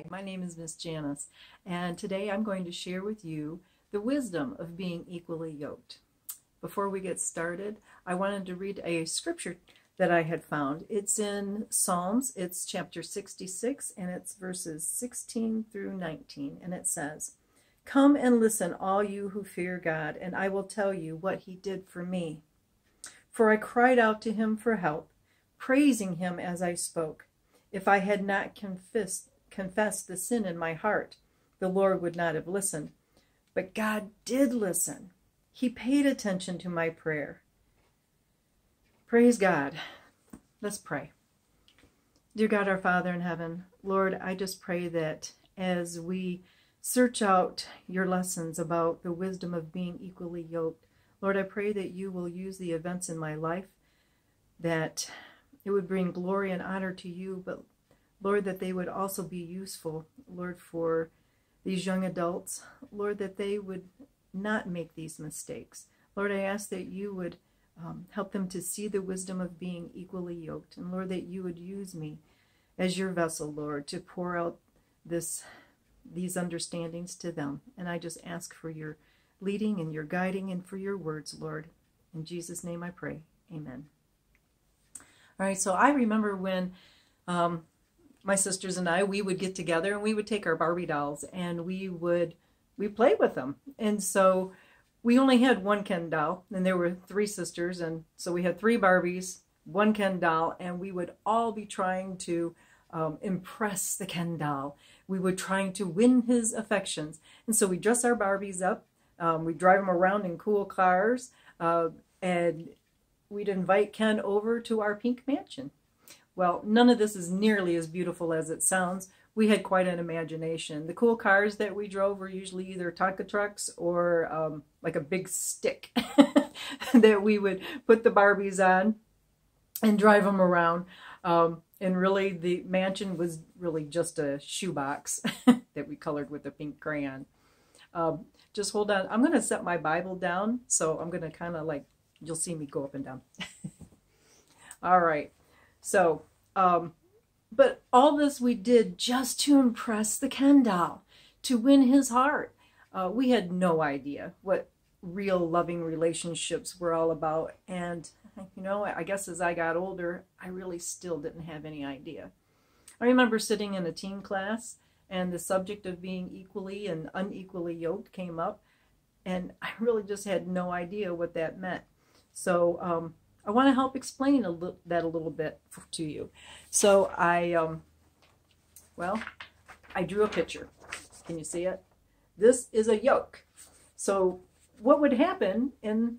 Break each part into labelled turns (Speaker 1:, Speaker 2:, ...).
Speaker 1: Hi, my name is Miss Janice, and today I'm going to share with you the wisdom of being equally yoked. Before we get started, I wanted to read a scripture that I had found. It's in Psalms, it's chapter 66, and it's verses 16 through 19, and it says, Come and listen, all you who fear God, and I will tell you what he did for me. For I cried out to him for help, praising him as I spoke. If I had not confessed, confessed the sin in my heart, the Lord would not have listened. But God did listen. He paid attention to my prayer. Praise God. Let's pray. Dear God, our Father in heaven, Lord, I just pray that as we search out your lessons about the wisdom of being equally yoked, Lord, I pray that you will use the events in my life, that it would bring glory and honor to you, but Lord, that they would also be useful, Lord, for these young adults, Lord, that they would not make these mistakes. Lord, I ask that you would um, help them to see the wisdom of being equally yoked. And Lord, that you would use me as your vessel, Lord, to pour out this these understandings to them. And I just ask for your leading and your guiding and for your words, Lord. In Jesus' name I pray. Amen. All right, so I remember when um, my sisters and I, we would get together and we would take our Barbie dolls and we would we play with them. And so we only had one Ken doll, and there were three sisters, and so we had three Barbies, one Ken doll, and we would all be trying to um, impress the Ken doll. We were trying to win his affections, and so we dress our Barbies up. Um, we drive them around in cool cars, uh, and we'd invite Ken over to our pink mansion. Well, none of this is nearly as beautiful as it sounds. We had quite an imagination. The cool cars that we drove were usually either Tonka trucks or um, like a big stick that we would put the Barbies on and drive them around. Um, and really, the mansion was really just a shoebox that we colored with a pink crayon. Um, just hold on. I'm going to set my Bible down, so I'm going to kind of like, you'll see me go up and down. All right. So, um, but all this we did just to impress the Ken doll, to win his heart. Uh, we had no idea what real loving relationships were all about. And, you know, I guess as I got older, I really still didn't have any idea. I remember sitting in a teen class and the subject of being equally and unequally yoked came up. And I really just had no idea what that meant. So um, I want to help explain a that a little bit to you. So I, um, well, I drew a picture. Can you see it? This is a yoke. So what would happen in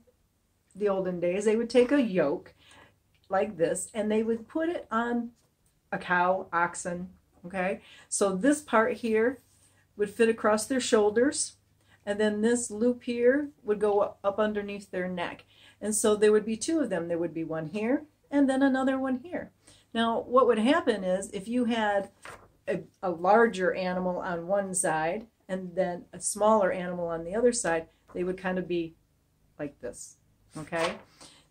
Speaker 1: the olden days, they would take a yoke like this and they would put it on a cow, oxen, okay? So this part here would fit across their shoulders and then this loop here would go up underneath their neck. And so there would be two of them. There would be one here and then another one here. Now, what would happen is if you had a, a larger animal on one side and then a smaller animal on the other side, they would kind of be like this, okay?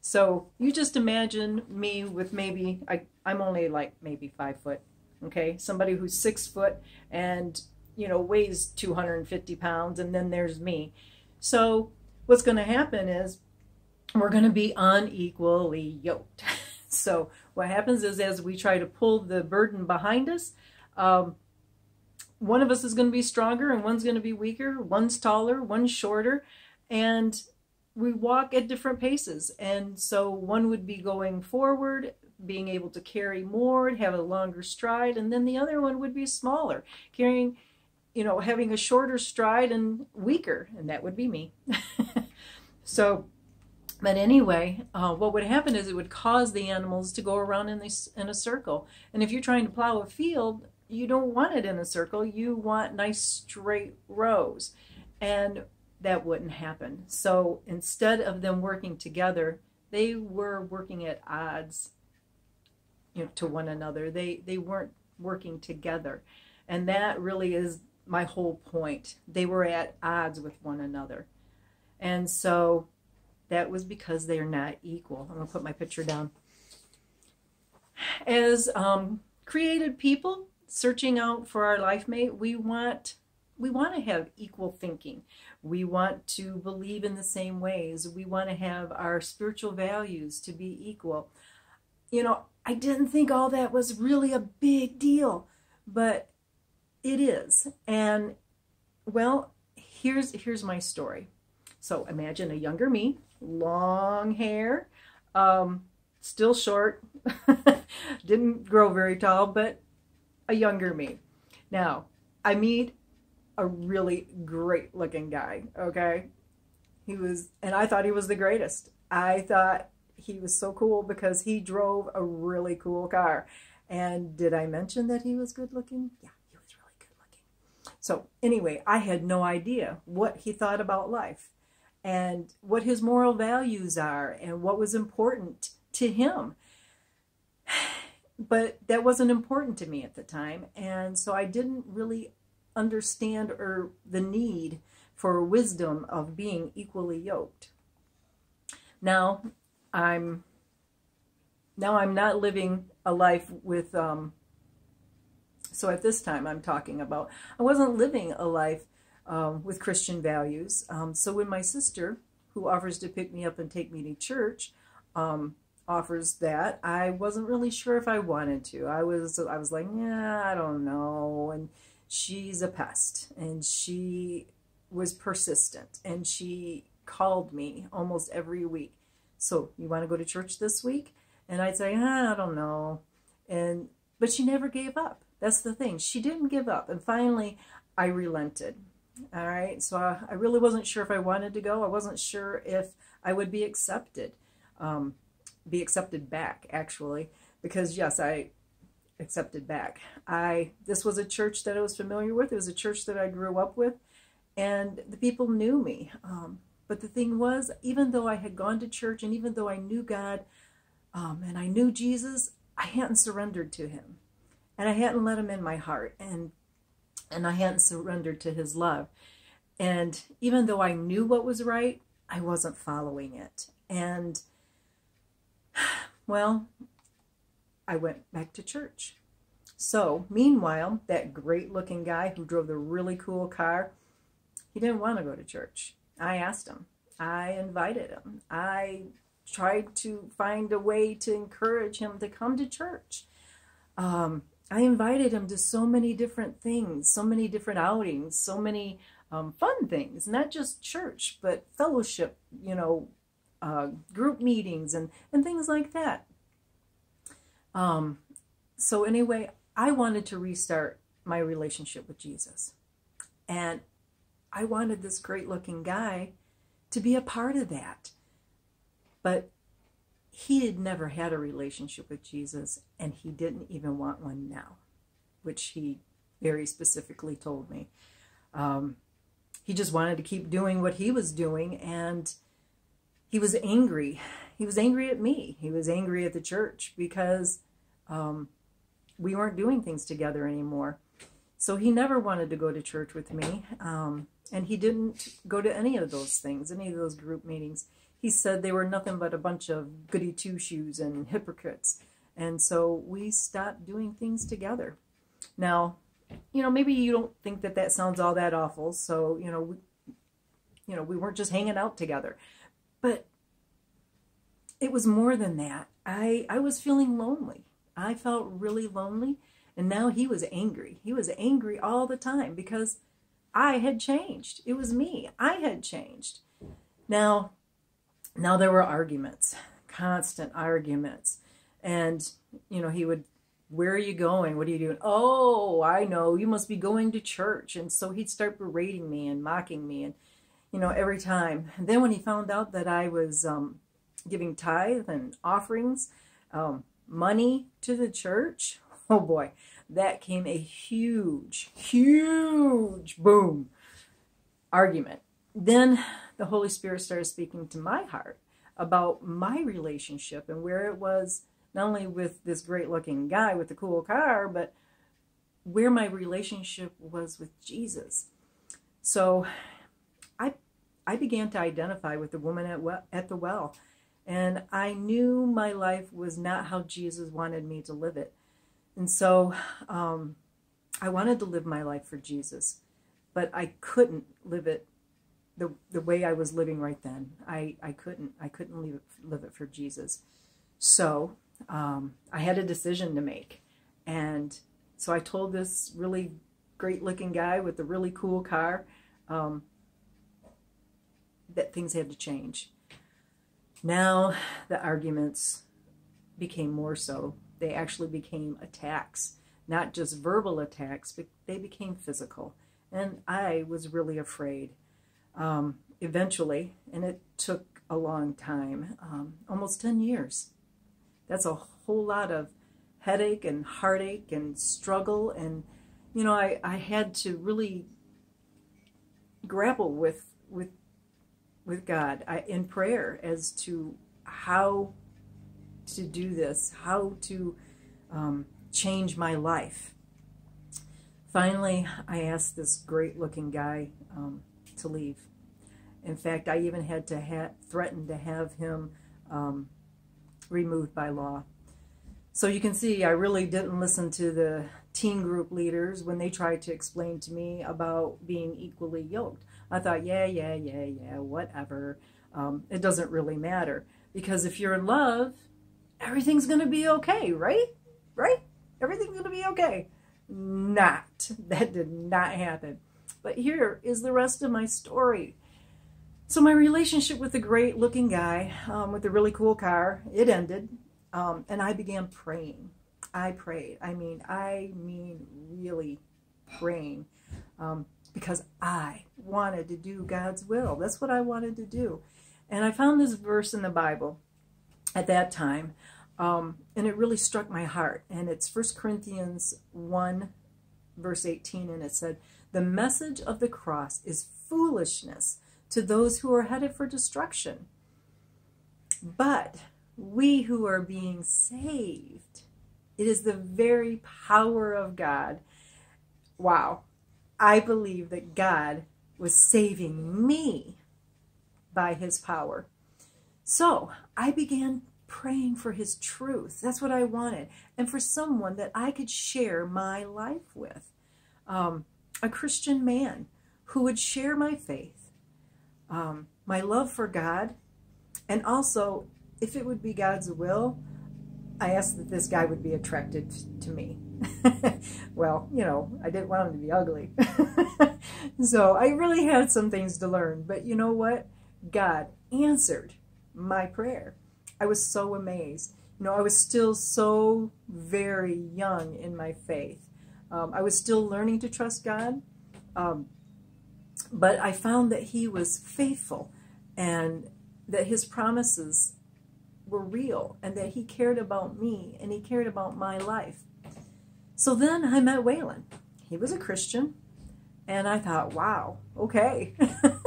Speaker 1: So you just imagine me with maybe, I, I'm only like maybe five foot, okay? Somebody who's six foot and, you know, weighs 250 pounds, and then there's me. So what's going to happen is we're going to be unequally yoked. so what happens is as we try to pull the burden behind us, um, one of us is going to be stronger and one's going to be weaker, one's taller, one's shorter, and we walk at different paces. And so one would be going forward, being able to carry more, and have a longer stride, and then the other one would be smaller, carrying, you know, having a shorter stride and weaker, and that would be me. so but anyway, uh, what would happen is it would cause the animals to go around in, this, in a circle. And if you're trying to plow a field, you don't want it in a circle. You want nice straight rows. And that wouldn't happen. So instead of them working together, they were working at odds you know, to one another. They, they weren't working together. And that really is my whole point. They were at odds with one another. And so that was because they are not equal. I'm going to put my picture down. As um, created people, searching out for our life mate, we want we want to have equal thinking. We want to believe in the same ways. We want to have our spiritual values to be equal. You know, I didn't think all that was really a big deal, but it is. And well, here's here's my story. So imagine a younger me, long hair, um, still short, didn't grow very tall, but a younger me. Now, I meet a really great looking guy, okay? He was, and I thought he was the greatest. I thought he was so cool because he drove a really cool car. And did I mention that he was good looking? Yeah, he was really good looking. So, anyway, I had no idea what he thought about life and what his moral values are and what was important to him. But that wasn't important to me at the time. And so I didn't really understand or the need for wisdom of being equally yoked. Now I'm now I'm not living a life with um, so at this time I'm talking about I wasn't living a life um, with Christian values. Um, so when my sister, who offers to pick me up and take me to church, um, offers that, I wasn't really sure if I wanted to. I was I was like, yeah, I don't know. And she's a pest, and she was persistent, and she called me almost every week. So you want to go to church this week? And I'd say, ah, I don't know. And but she never gave up. That's the thing. She didn't give up. And finally, I relented. All right. So I, I, really wasn't sure if I wanted to go. I wasn't sure if I would be accepted, um, be accepted back, actually, because yes, I accepted back. I this was a church that I was familiar with. It was a church that I grew up with, and the people knew me. Um, but the thing was, even though I had gone to church and even though I knew God um, and I knew Jesus, I hadn't surrendered to Him, and I hadn't let Him in my heart. And and I hadn't surrendered to his love. And even though I knew what was right, I wasn't following it. And, well, I went back to church. So, meanwhile, that great looking guy who drove the really cool car, he didn't want to go to church. I asked him, I invited him, I tried to find a way to encourage him to come to church. Um, I invited him to so many different things, so many different outings, so many um, fun things, not just church, but fellowship, you know, uh, group meetings and, and things like that. Um, so, anyway, I wanted to restart my relationship with Jesus. And I wanted this great looking guy to be a part of that. But he had never had a relationship with Jesus and he didn't even want one now, which he very specifically told me. Um, he just wanted to keep doing what he was doing and he was angry. He was angry at me. He was angry at the church because um, we weren't doing things together anymore. So he never wanted to go to church with me. Um, and he didn't go to any of those things, any of those group meetings he said they were nothing but a bunch of goody two shoes and hypocrites. And so we stopped doing things together. Now, you know, maybe you don't think that that sounds all that awful. So, you know, we, you know, we weren't just hanging out together, but it was more than that. I, I was feeling lonely. I felt really lonely. And now he was angry. He was angry all the time because I had changed. It was me. I had changed. Now, now there were arguments, constant arguments. And, you know, he would, where are you going? What are you doing? Oh, I know, you must be going to church. And so he'd start berating me and mocking me and, you know, every time. And then when he found out that I was um, giving tithe and offerings, um, money to the church, oh boy, that came a huge, huge boom argument. Then the Holy Spirit started speaking to my heart about my relationship and where it was not only with this great looking guy with the cool car, but where my relationship was with Jesus. So I I began to identify with the woman at well, at the well, and I knew my life was not how Jesus wanted me to live it. And so um, I wanted to live my life for Jesus, but I couldn't live it the the way I was living right then. I, I couldn't I couldn't live it, live it for Jesus. So um, I had a decision to make, and so I told this really great looking guy with a really cool car um, that things had to change. Now the arguments became more so. They actually became attacks, not just verbal attacks, but they became physical. And I was really afraid. Um, eventually, and it took a long time, um, almost 10 years. That's a whole lot of headache and heartache and struggle. And, you know, I, I had to really grapple with, with, with God I, in prayer as to how to do this, how to um, change my life. Finally, I asked this great looking guy um, to leave. In fact, I even had to ha- threaten to have him um, removed by law. So you can see I really didn't listen to the teen group leaders when they tried to explain to me about being equally yoked. I thought, yeah, yeah, yeah, yeah, whatever. Um, it doesn't really matter. Because if you're in love, everything's going to be okay, right? Right? Everything's going to be okay. Not. That did not happen. But here is the rest of my story. So my relationship with the great looking guy um, with the really cool car, it ended. Um, and I began praying. I prayed. I mean, I mean really praying. Um, because I wanted to do God's will. That's what I wanted to do. And I found this verse in the Bible at that time, um, and it really struck my heart. And it's 1 Corinthians 1, verse 18, and it said, The message of the cross is foolishness to those who are headed for destruction. But we who are being saved, it is the very power of God. Wow. I believe that God was saving me by his power. So I began praying for his truth. That's what I wanted. And for someone that I could share my life with. Um, a Christian man who would share my faith, um, my love for God, and also, if it would be God's will, I asked that this guy would be attracted to me. well, you know, I didn't want him to be ugly. so I really had some things to learn. But you know what? God answered my prayer. I was so amazed. You know, I was still so very young in my faith. Um, I was still learning to trust God. Um, but I found that He was faithful and that His promises were real and that He cared about me and He cared about my life. So then I met Waylon. He was a Christian. And I thought, wow, okay.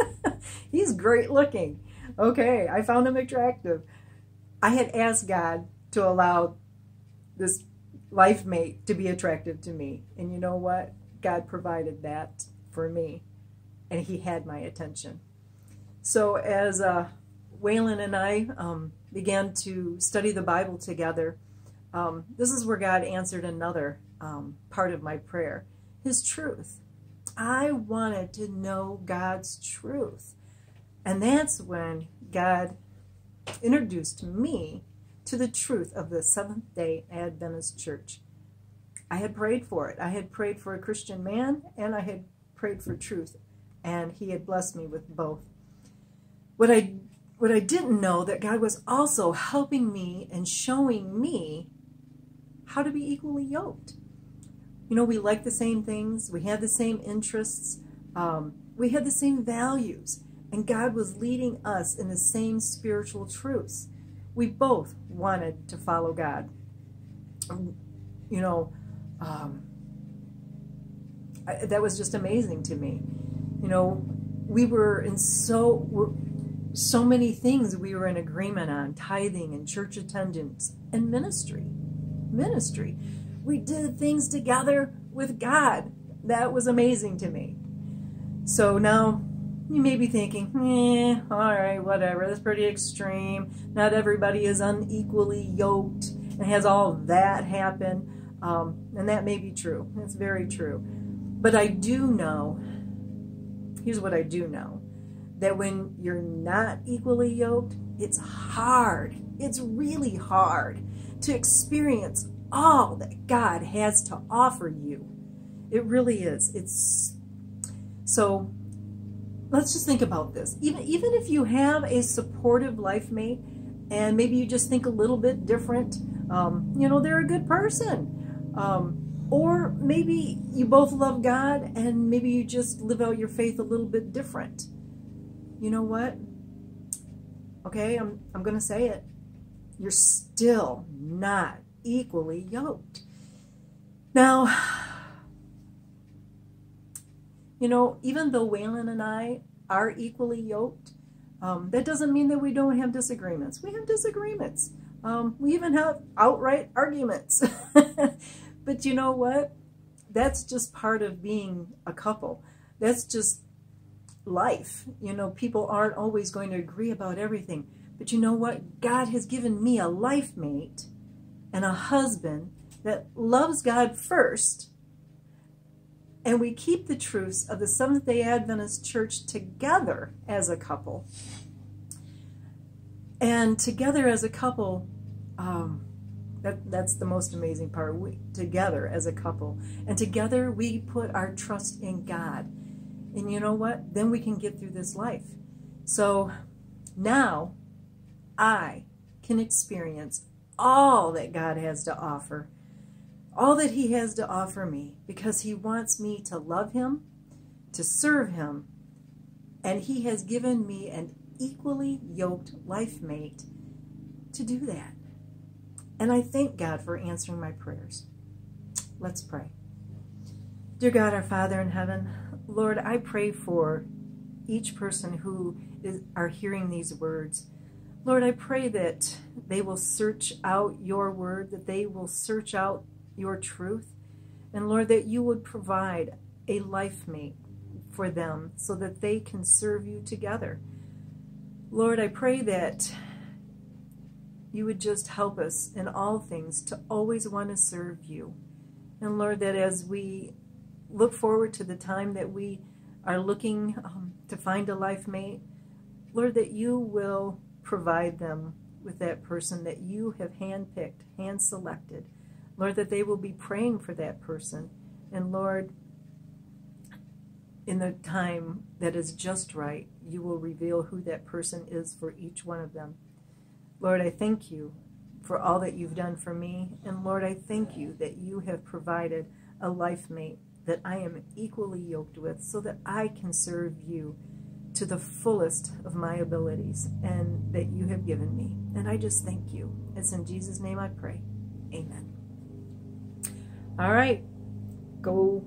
Speaker 1: He's great looking. Okay, I found him attractive. I had asked God to allow this life mate to be attractive to me. And you know what? God provided that for me. And he had my attention. So as uh, Waylon and I um, began to study the Bible together, um, this is where God answered another um, part of my prayer His truth. I wanted to know God's truth. And that's when God introduced me to the truth of the Seventh day Adventist Church. I had prayed for it. I had prayed for a Christian man and I had prayed for truth, and He had blessed me with both. What I what I didn't know that God was also helping me and showing me how to be equally yoked you know, we like the same things, we had the same interests, um, we had the same values, and God was leading us in the same spiritual truths. We both wanted to follow God. You know, um, I, that was just amazing to me. You know, we were in so so many things we were in agreement on: tithing and church attendance and ministry, ministry we did things together with God. That was amazing to me. So now you may be thinking, eh, all right, whatever, that's pretty extreme. Not everybody is unequally yoked and has all that happen. Um, and that may be true. It's very true. But I do know, here's what I do know that when you're not equally yoked, it's hard. It's really hard to experience all that God has to offer you. It really is. It's so let's just think about this. Even even if you have a supportive life mate and maybe you just think a little bit different, um, you know, they're a good person. Um, or maybe you both love God and maybe you just live out your faith a little bit different. You know what? Okay, I'm, I'm going to say it. You're still not equally yoked. Now, you know, even though Waylon and I are equally yoked, um, that doesn't mean that we don't have disagreements. We have disagreements. Um, we even have outright arguments. but you know what? That's just part of being a couple. That's just life. You know, people aren't always going to agree about everything. But you know what? God has given me a life mate and a husband that loves God first, and we keep the truths of the Seventh day Adventist Church together as a couple. And together as a couple, um, that, that's the most amazing part. We, together as a couple. And together we put our trust in God. And you know what? Then we can get through this life. So now I can experience all that God has to offer, all that He has to offer me, because He wants me to love Him, to serve Him, and He has given me an equally yoked life mate to do that. And I thank God for answering my prayers. Let's pray. Dear God, our Father in heaven, Lord, I pray for each person who is, are hearing these words. Lord, I pray that they will search out your word, that they will search out your truth, and Lord, that you would provide a life mate for them so that they can serve you together. Lord, I pray that you would just help us in all things to always want to serve you. And Lord, that as we look forward to the time that we are looking um, to find a life mate, Lord, that you will provide them with that person that you have handpicked, hand selected. Lord, that they will be praying for that person. And Lord, in the time that is just right, you will reveal who that person is for each one of them. Lord, I thank you for all that you've done for me. And Lord, I thank you that you have provided a life mate that I am equally yoked with so that I can serve you to the fullest of my abilities and that you have given me. And I just thank you. It's in Jesus' name I pray. Amen. All right. Go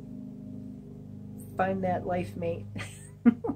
Speaker 1: find that life mate.